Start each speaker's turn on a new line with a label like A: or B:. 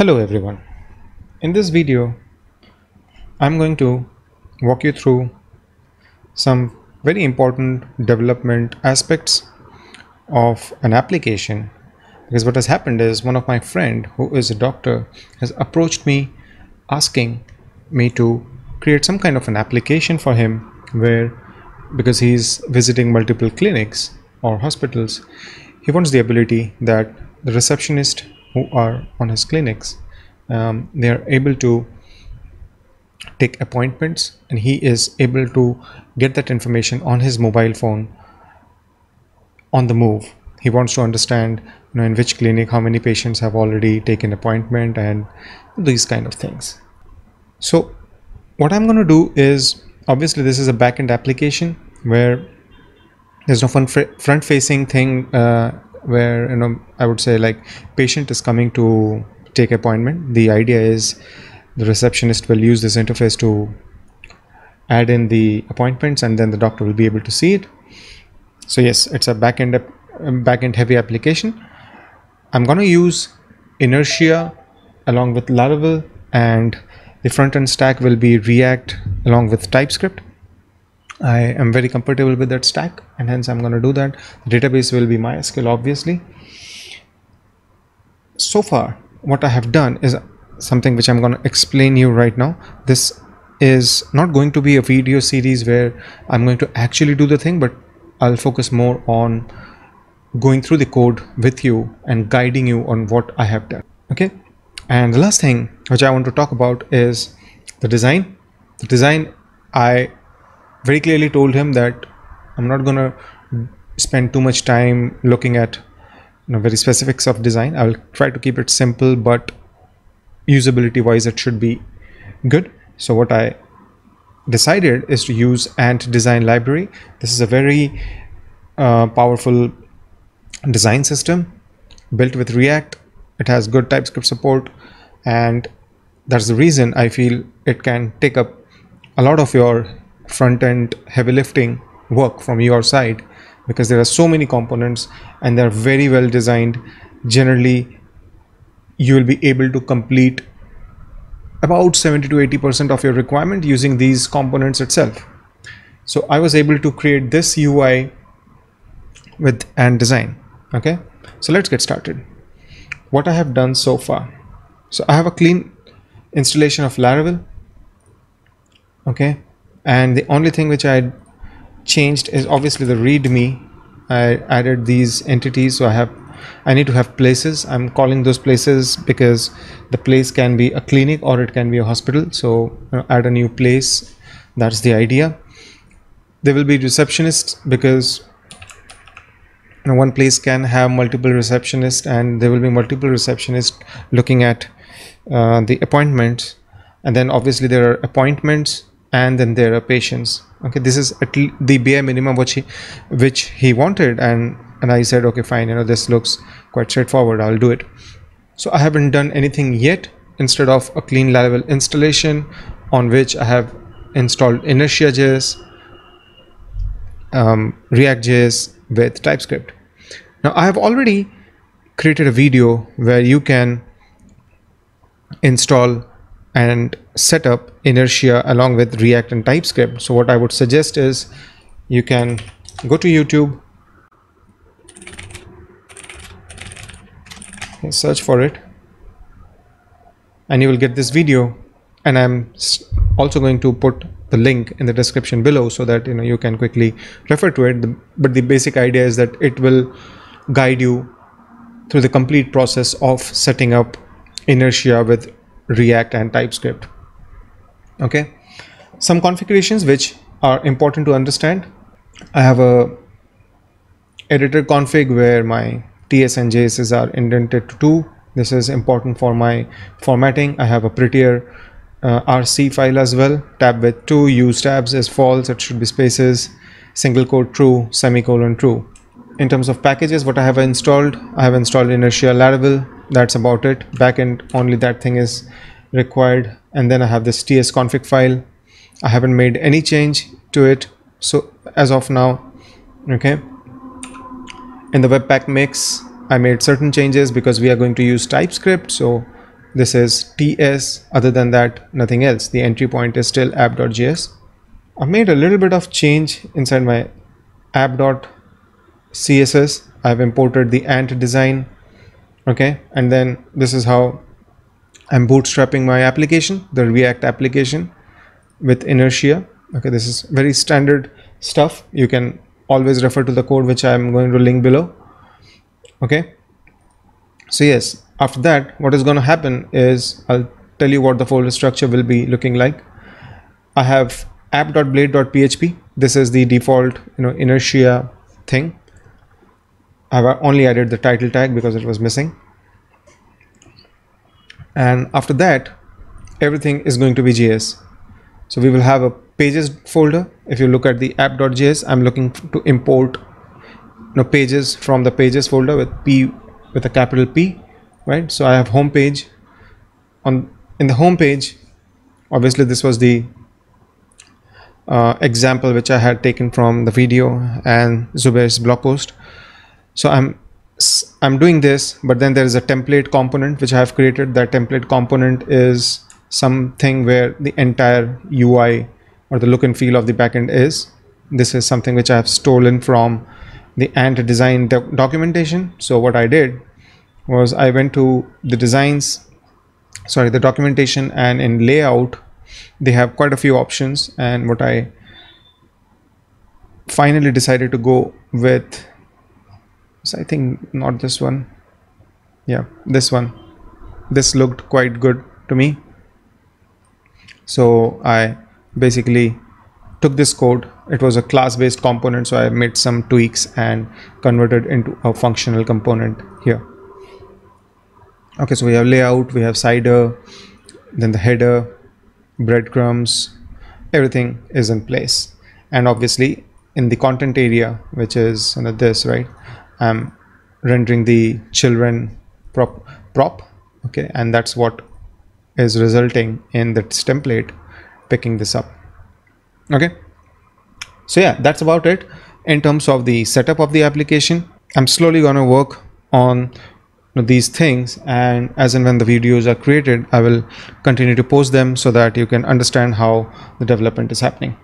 A: Hello everyone. In this video, I'm going to walk you through some very important development aspects of an application because what has happened is one of my friend who is a doctor has approached me asking me to create some kind of an application for him where because he's visiting multiple clinics or hospitals he wants the ability that the receptionist who are on his clinics um, they are able to take appointments and he is able to get that information on his mobile phone on the move. He wants to understand you know in which clinic how many patients have already taken appointment and these kind of things. So what i'm going to do is obviously this is a backend application where there's no front facing thing uh, where you know i would say like patient is coming to take appointment. The idea is the receptionist will use this interface to add in the appointments and then the doctor will be able to see it. So yes it's a backend um, backend heavy application. I'm going to use inertia along with laravel and the front end stack will be react along with typescript I am very comfortable with that stack and hence I'm going to do that. Database will be MySQL obviously. So far what I have done is something which I'm going to explain you right now. This is not going to be a video series where I'm going to actually do the thing but I'll focus more on going through the code with you and guiding you on what I have done. Okay. And the last thing which I want to talk about is the design. The design I very clearly told him that I'm not gonna spend too much time looking at you know, very specifics of design. I will try to keep it simple, but usability wise, it should be good. So what I decided is to use Ant Design Library. This is a very uh, powerful design system built with React. It has good TypeScript support, and that's the reason I feel it can take up a lot of your front end heavy lifting work from your side because there are so many components and they're very well designed. Generally you will be able to complete about 70 to 80 percent of your requirement using these components itself. So i was able to create this ui with Ant Design okay? So let's get started. What i have done so far. So i have a clean installation of laravel okay and the only thing which I changed is obviously the readme. I added these entities so I have I need to have places. I'm calling those places because the place can be a clinic or it can be a hospital. So add a new place. That's the idea. There will be receptionists because you know, one place can have multiple receptionists and there will be multiple receptionists looking at uh, the appointments. And then obviously there are appointments and then there are patients. Okay this is at the bare minimum which he which he wanted and and i said okay fine you know this looks quite straightforward i'll do it. So i haven't done anything yet instead of a clean laravel installation on which i have installed inertia.js um, react.js with typescript. Now i have already created a video where you can install and set up inertia along with react and typescript. So what i would suggest is you can go to youtube search for it and you will get this video. And i'm also going to put the link in the description below so that you know you can quickly refer to it. But the basic idea is that it will guide you through the complete process of setting up inertia with React and TypeScript. Okay, some configurations which are important to understand. I have a editor config where my TS and JSs are indented to 2. This is important for my formatting. I have a prettier uh, RC file as well. Tab with 2, use tabs is false, it should be spaces, single quote true, semicolon true. In terms of packages, what I have installed, I have installed Inertia Laravel, that's about it. Backend only that thing is required. And then I have this ts config file. I haven't made any change to it. So as of now okay. In the webpack mix I made certain changes because we are going to use TypeScript. So this is ts other than that nothing else. The entry point is still app.js i've made a little bit of change inside my app.css i've imported the ant design okay and then this is how i'm bootstrapping my application the react application with inertia. Okay this is very standard stuff. You can always refer to the code which i'm going to link below. Okay so yes after that what is going to happen is i'll tell you what the folder structure will be looking like. I have app.blade.php this is the default you know inertia thing i've only added the title tag because it was missing. And after that everything is going to be js so we will have a pages folder. If you look at the app.js i'm looking to import you know, pages from the pages folder with p with a capital p right? So i have home page. On in the home page obviously this was the uh, example which I had taken from the video and Zubair's blog post. So I'm I'm doing this, but then there is a template component which I have created. That template component is something where the entire UI or the look and feel of the backend is. This is something which I have stolen from the Ant design doc documentation. So what I did was I went to the designs, sorry, the documentation and in layout, they have quite a few options and what I finally decided to go with so I think not this one. Yeah this one. This looked quite good to me. So I basically took this code. It was a class based component so I made some tweaks and converted into a functional component here. Okay so we have layout we have Sider then the header breadcrumbs everything is in place. And obviously in the content area which is you know, this right i'm rendering the children prop prop okay and that's what is resulting in this template picking this up okay? So yeah that's about it in terms of the setup of the application. I'm slowly going to work on these things and as and when the videos are created i will continue to post them so that you can understand how the development is happening